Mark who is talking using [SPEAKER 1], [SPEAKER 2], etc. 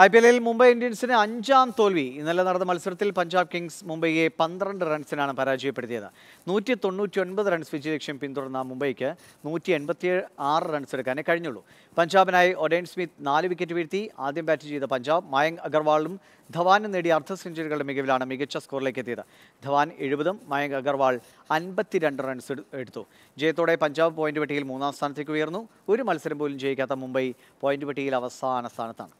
[SPEAKER 1] I P എല്ലിൽ മുംബൈ ഇന്ത്യൻസിന് അഞ്ചാം തോൽവി. ഇന്നലെ നടന്ന മത്സരത്തിൽ പഞ്ചാബ് കിങ്സ് മുംബൈയെ പന്ത്രണ്ട് റൺസിനാണ് പരാജയപ്പെടുത്തിയത്. നൂറ്റി തൊണ്ണൂറ്റി ഒൻപത് റൺസ് വിജയലക്ഷ്യം പിന്തുടർന്ന മുംബൈക്ക് നൂറ്റി എൺപത്തി ആറ് റൺസ് എടുക്കാനേ കഴിഞ്ഞുള്ളൂ. പഞ്ചാബിനായി ഒഡേൻ സ്മിത്ത് നാല് വിക്കറ്റ് വീഴ്ത്തി. ആദ്യം ബാറ്റ് ചെയ്ത പഞ്ചാബ് മയങ്ക് അഗർവാളും ധവാനും നേടിയ അർദ്ധ സെഞ്ചുറികളുടെ മികവിലാണ് മികച്ച സ്കോറിലേക്ക് എത്തിയത്. ധവാൻ എഴുപതും മയങ്ക് അഗർവാൾ അൻപത്തിരണ്ട് റൺസ് എടുത്തു. ജയത്തോടെ പഞ്ചാബ് പോയിന്റ് പട്ടികയിൽ മൂന്നാം സ്ഥാനത്തേക്ക് ഉയർന്നു. ഒരു മത്സരം പോലും ജയിക്കാത്ത മുംബൈ പോയിന്റ് പട്ടികയിൽ അവസാന സ്ഥാനത്താണ്.